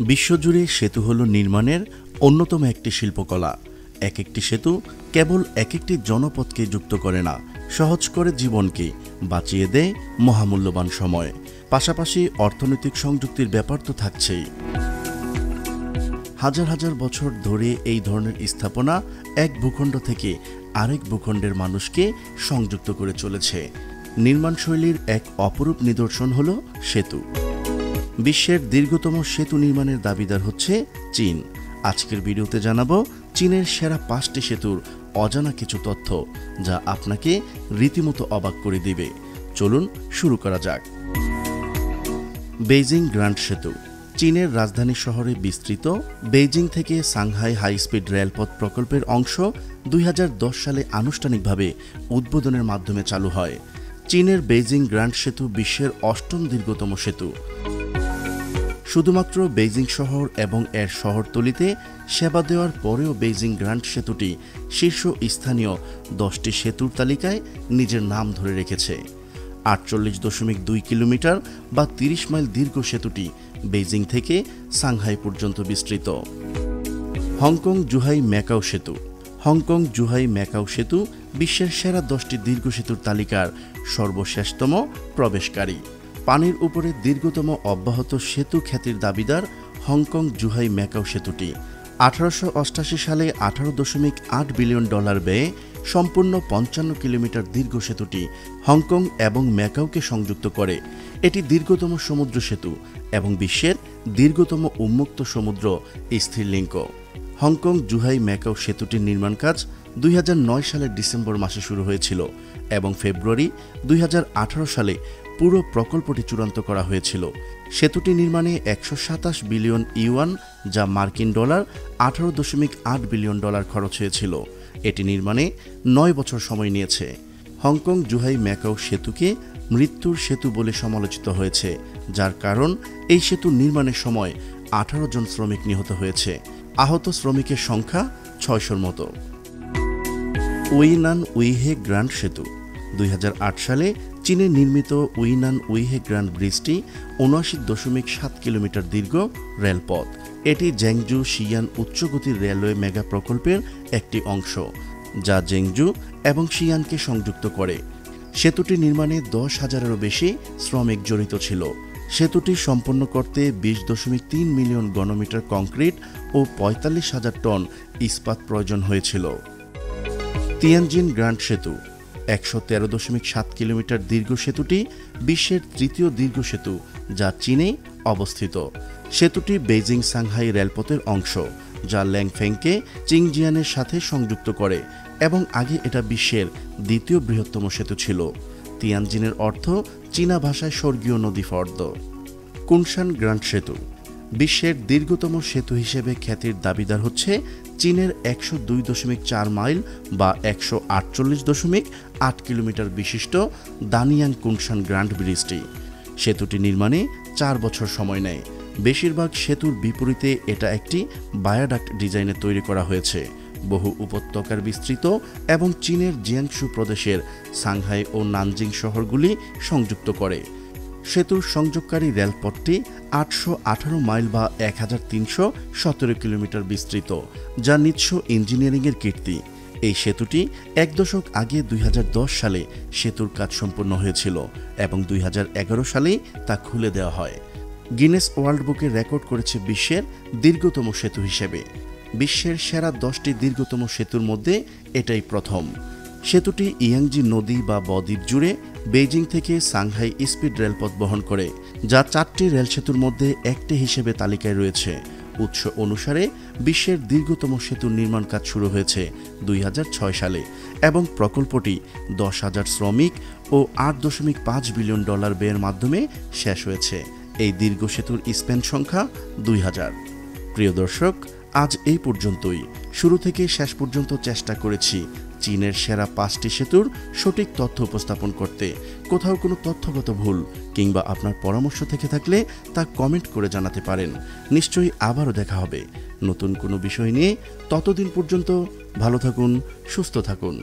বিশ্বজুড়ে সেতু হল নির্মাণের অন্যতম একটি শিল্পকলা। এক একটি সেতু কেবল এক একটি জনপদকে যুক্ত করে না, সহজ করে জীবনকে বাঁচিয়ে দেয় মহামূল্যবান সময়। পাশাপাশি অর্থনৈতিক সংযুক্তির ব্যাপার তো থাকছেই। হাজার হাজার বছর ধরে এই ধরনের স্থাপনা এক ভূখণ্ড থেকে আরেক ভূখণ্ডের মানুষকে সংযুক্ত করে চলেছে। নির্মাণশৈলীর এক অপরূপ নিদর্শন হল সেতু। বিশ্বের দীর্ঘতম সেতু নির্মাণের দাবিদার হচ্ছে চীন। আজকের ভিডিওতে জানাব চীনের সেরা পাঁচটি সেতুর অজানা কিছু তথ্য, যা আপনাকে রীতিমতো অবাক করে দিবে। চলুন শুরু করা যাক। বেইজিং গ্র্যান্ড সেতু, চীনের রাজধানী শহরে বিস্তৃত বেইজিং থেকে সাংহাই হাই স্পিড রেলপথ প্রকল্পের অংশ দুই হাজার দশ সালে আনুষ্ঠানিকভাবে উদ্বোধনের মাধ্যমে চালু হয়। চীনের বেইজিং গ্র্যান্ড সেতু বিশ্বের অষ্টম দীর্ঘতম সেতু। শুধুমাত্র বেইজিং শহর এবং এর শহরতলিতে সেবা দেওয়ার পরেও বেইজিং গ্র্যান্ড সেতুটি শীর্ষ স্থানীয় দশটি সেতুর তালিকায় নিজের নাম ধরে রেখেছে। আটচল্লিশ দশমিক দুই কিলোমিটার বা তিরিশ মাইল দীর্ঘ সেতুটি বেইজিং থেকে সাংহাই পর্যন্ত বিস্তৃত। হংকং জুহাই ম্যাকাও সেতু। হংকং জুহাই ম্যাকাও সেতু বিশ্বের সেরা দশটি দীর্ঘ সেতুর তালিকার সর্বশেষতম প্রবেশকারী। পানির উপরে দীর্ঘতম অব্যাহত সেতু খ্যাতির দাবিদার হংকং জুহাই ম্যাকাও সেতুটি। আঠারোশো সালে আঠারো দশমিক আট বিলিয়ন ডলার ব্যয়ে সম্পূর্ণ পঞ্চান্ন কিলোমিটার দীর্ঘ সেতুটি হংকং এবং ম্যাকাওকে সংযুক্ত করে। এটি দীর্ঘতম সমুদ্র সেতু এবং বিশ্বের দীর্ঘতম উন্মুক্ত সমুদ্র স্থিরলিঙ্ক হংকং জুহাই ম্যাকাও সেতুটির নির্মাণ কাজ দুই হাজার নয় সালের ডিসেম্বর মাসে শুরু হয়েছিল এবং ফেব্রুয়ারি দুই হাজার আঠারো সালে পুরো প্রকল্পটি চূড়ান্ত করা হয়েছিল। সেতুটি নির্মাণে একশো সাতাশ বিলিয়ন ইউয়ান, যা মার্কিন ডলার আঠারো দশমিক আট বিলিয়ন ডলার খরচ হয়েছিল। এটি নির্মাণে নয় বছর সময় নিয়েছে। হংকং জুহাই ম্যাকাও সেতুকে মৃত্যুর সেতু বলে সমালোচিত হয়েছে, যার কারণ এই সেতু নির্মাণের সময় আঠারো জন শ্রমিক নিহত হয়েছে। আহত শ্রমিকের সংখ্যা ছয়শোর মতো। উইনান উইহে গ্র্যান্ড সেতু, দুই হাজার আট সালে চীনে নির্মিত উইনান উইহে গ্র্যান্ড ব্রিজটি উনআশি দশমিক সাত কিলোমিটার দীর্ঘ রেলপথ। এটি জেংজু শিয়ান উচ্চগতির রেলওয়ে মেগা প্রকল্পের একটি অংশ, যা জেংজু এবং শিয়ানকে সংযুক্ত করে। সেতুটি নির্মাণে দশ হাজারেরও বেশি শ্রমিক জড়িত ছিল। সেতুটি সম্পন্ন করতে বিশ দশমিক তিন মিলিয়ন গণমিটার কংক্রিট ও পঁয়তাল্লিশ হাজার টন ইস্পাত প্রয়োজন হয়েছিল। তিয়ানজিন গ্র্যান্ড সেতু একশো তেরো দশমিক সাত কিলোমিটার দীর্ঘ সেতুটি বিশ্বের তৃতীয় দীর্ঘ সেতু, যা চীনে অবস্থিত। সেতুটি বেইজিং সাংহাই রেলপথের অংশ, যা ল্যাংফেংকে চিংজিয়ানের সাথে সংযুক্ত করে এবং আগে এটা বিশ্বের দ্বিতীয় বৃহত্তম সেতু ছিল। তিয়ানজিনের অর্থ চীনা ভাষায় স্বর্গীয় নদী ফর্দ। কুনশান গ্রান্ড সেতু বিশ্বের দীর্ঘতম সেতু হিসেবে খ্যাতির দাবিদার হচ্ছে চীনের একশো দুই দশমিক চার মাইল বা একশো আটচল্লিশ দশমিক আট কিলোমিটার বিশিষ্ট দানিয়াং কুনশান গ্র্যান্ড ব্রিজটি। সেতুটি নির্মাণে চার বছর সময় নেয়। বেশিরভাগ সেতুর বিপরীতে এটা একটি বায়োডাক্ট ডিজাইনে তৈরি করা হয়েছে। বহু উপত্যকার বিস্তৃত এবং চীনের জিয়াংশু প্রদেশের সাংহাই ও নানজিং শহরগুলি সংযুক্ত করে। সেতুর সংযোগকারী রেলপথটি আটশো আঠারো মাইল বা এক হাজার তিনশো সতেরো কিলোমিটার বিস্তৃত, যা নিৎস ইঞ্জিনিয়ারিংয়ের কীর্তি। এই সেতুটি এক দশক আগে দুই হাজার দশ সালে সেতুর কাজ সম্পন্ন হয়েছিল এবং দুই সালেই তা খুলে দেওয়া হয়। গিনেস ওয়ার্ল্ড বুকে রেকর্ড করেছে বিশ্বের দীর্ঘতম সেতু হিসেবে। বিশ্বের সেরা দশটি দীর্ঘতম সেতুর মধ্যে এটাই প্রথম। সেতুটি ইয়াংজি নদী বা বদ্বীপ জুড়ে বেইজিং থেকে সাংহাই স্পিড রেলপথ বহন করে, যা চারটি রেল সেতুর মধ্যে একটি হিসেবে তালিকায় রয়েছে। উৎস অনুসারে বিশ্বের দীর্ঘতম সেতুর নির্মাণ কাজ শুরু হয়েছে দুই হাজার ছয় সালে এবং প্রকল্পটি দশ হাজার শ্রমিক ও আট দশমিক পাঁচ বিলিয়ন ডলার ব্যয়ের মাধ্যমে শেষ হয়েছে। এই দীর্ঘ সেতুর স্পেন সংখ্যা দুই হাজার। প্রিয় দর্শক, আজ এই পর্যন্তই। শুরু থেকে শেষ পর্যন্ত চেষ্টা করেছি চীনের সেরা পাঁচটি সেতুর সঠিক তথ্য উপস্থাপন করতে। কোথাও কোনো তথ্যগত ভুল কিংবা আপনার পরামর্শ থেকে থাকলে তা কমেন্ট করে জানাতে পারেন। নিশ্চয়ই আবারও দেখা হবে। নতুন কোনো বিষয় নিয়ে ততদিন পর্যন্ত ভালো থাকুন, সুস্থ থাকুন।